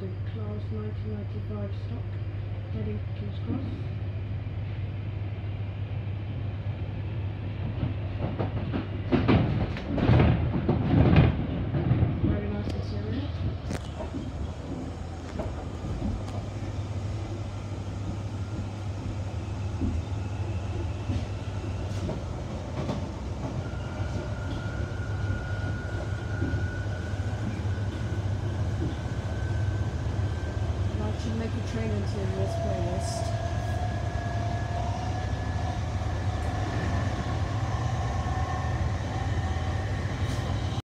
the class 1995 stock, heading for King's Cross. To make a train interiors playlist.